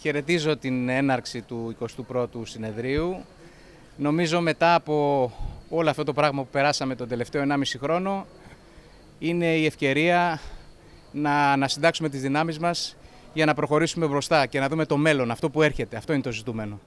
Χαιρετίζω την έναρξη του 21ου συνεδρίου. Νομίζω μετά από όλο αυτό το πράγμα που περάσαμε τον τελευταίο 1,5 χρόνο είναι η ευκαιρία να, να συντάξουμε τις δυνάμεις μας για να προχωρήσουμε μπροστά και να δούμε το μέλλον, αυτό που έρχεται. Αυτό είναι το ζητούμενο.